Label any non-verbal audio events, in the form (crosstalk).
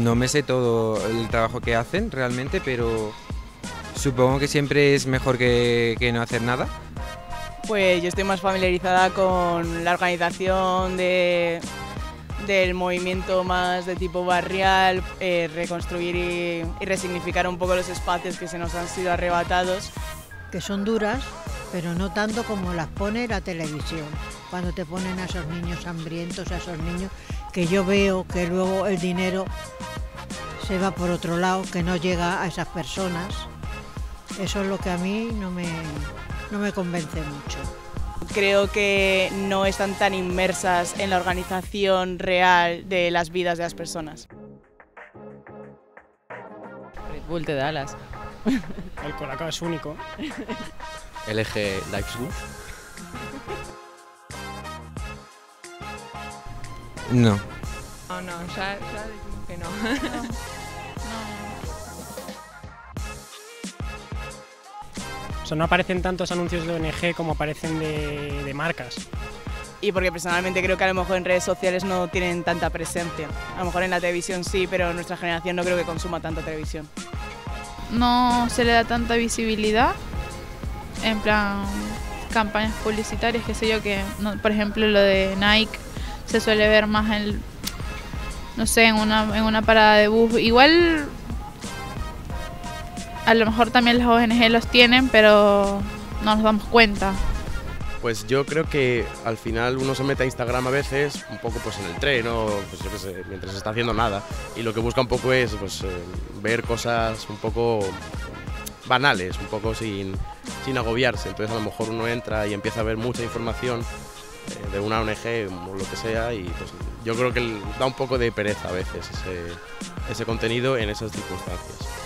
No me sé todo el trabajo que hacen realmente, pero supongo que siempre es mejor que, que no hacer nada. Pues yo estoy más familiarizada con la organización de, del movimiento más de tipo barrial, eh, reconstruir y, y resignificar un poco los espacios que se nos han sido arrebatados. que son duras, pero no tanto como las pone la televisión. Cuando te ponen a esos niños hambrientos, a esos niños que yo veo que luego el dinero se va por otro lado, que no llega a esas personas. Eso es lo que a mí no me, no me convence mucho. Creo que no están tan inmersas en la organización real de las vidas de las personas. Red Bull te da alas. (laughs) El Colacao es único. LG Life's Good. No. No, no, ya, ya dijimos que no. O (laughs) sea, no aparecen tantos anuncios de ONG como aparecen de, de marcas. Y porque personalmente creo que a lo mejor en redes sociales no tienen tanta presencia. A lo mejor en la televisión sí, pero nuestra generación no creo que consuma tanta televisión. no se le da tanta visibilidad, en plan campañas publicitarias, qué sé yo, que no- por ejemplo lo de Nike se suele ver más en, no sé, en una, en una parada de bus. Igual a lo mejor también las ONG los tienen, pero no nos damos cuenta. Pues yo creo que al final uno se mete a Instagram a veces, un poco pues en el tren o pues qué sé, mientras está haciendo nada. Y lo que busca un poco es pues, eh, ver cosas un poco banales, un poco sin, sin agobiarse. Entonces a lo mejor uno entra y empieza a ver mucha información eh, de una ONG o lo que sea y pues yo creo que da un poco de pereza a veces ese, ese contenido en esas circunstancias.